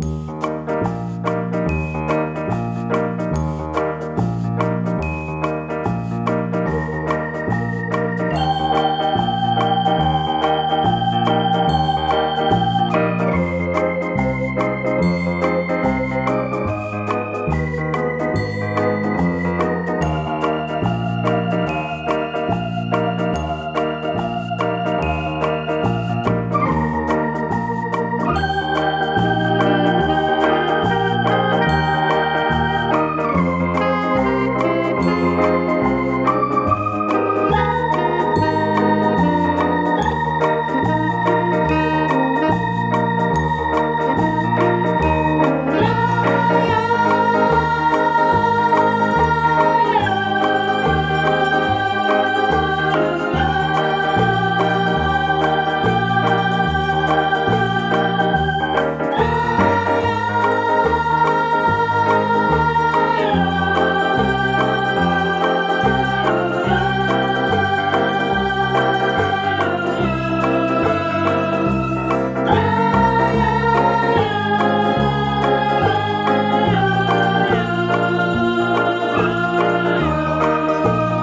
Música